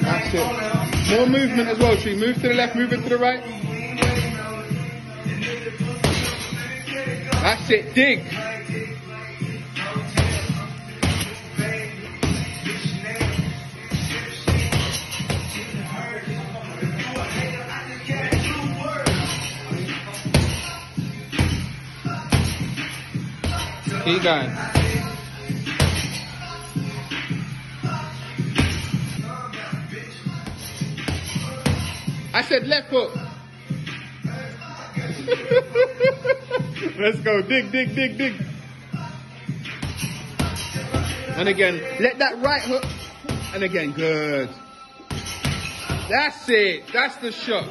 That's it. More movement as well, Tree. Move to the left, move it to the right. That's it. Dig. Keep going. I said left hook. Let's go. Dig, dig, dig, dig. And again, let that right hook. And again, good. That's it. That's the shot.